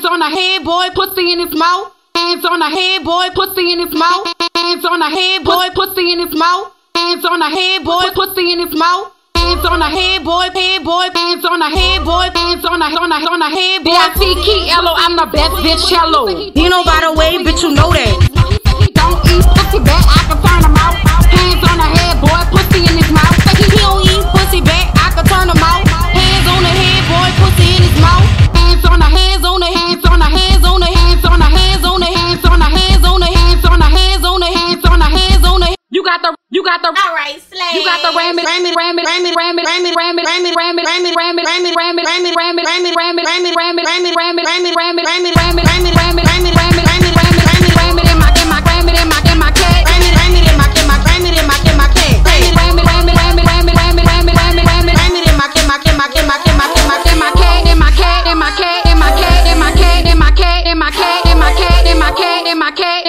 Hands on a head, boy, pussy in his mouth. Hands on a head, boy, pussy in his mouth. Hands on a head, boy, pussy in his mouth. Hands on a head, boy, pussy in his mouth. Hands on a head, boy, head, boy, hands on a head, boy, hands on a on a on a head, boy. I'm the best bitch, yellow. You know by the way, bitch. got the you got the all right slay. You got the ram it, ram it, ram it, ram it, ram it, ram it, ram it, ram it, ram it, ram it, ram it,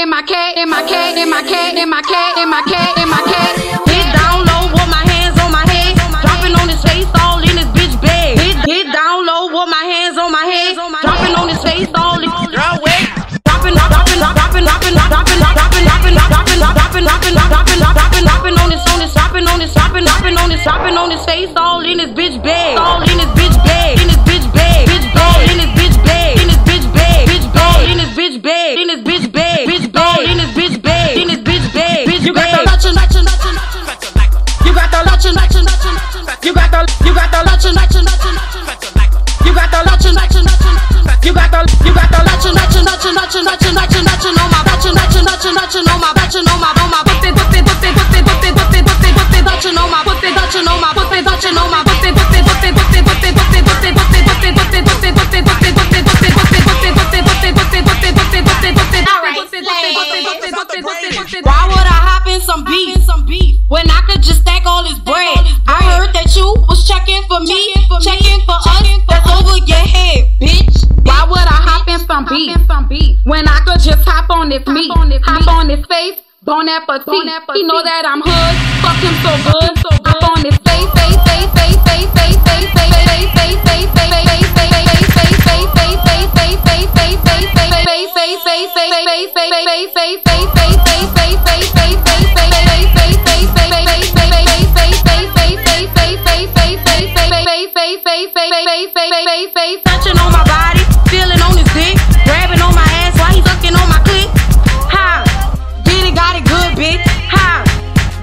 in my cat, in my cat, in my cat, in my cat, in my cat, in my cat. Get down low with my hands on my head, dropping on his face all in his bitch bed. Get get down low with my hands on my head, dropping on his face all in his girl wet. Dropping, dropping, dropping, dropping, dropping, dropping, dropping, dropping, dropping, dropping, dropping, dropping, dropping, on his, on his, dropping on his, dropping, dropping on his, dropping on his face all in his bitch bag, all in his bitch bag. Why would I hop in some beef? When I could just stack all this bread. I heard that you was checking for me, checking for us. That's over your head, bitch. Why would I hop in some beef? When I could just hop on this meat, hop on this face, bon appetit. He know that I'm hood, fucking so good. Touching on my body, feeling on his dick, grabbing on my ass while he sucking on my clit. Ha! Get it, got it good, bitch. Ha!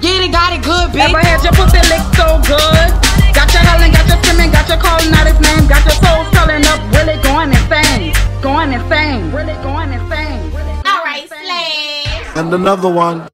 Get it, got it good, bitch. Ever had your pussy lick so good? Got your howling, got your screaming, got your calling out his name, got your soul swelling up, really going insane, going insane, really going insane. All right, slay. And another one.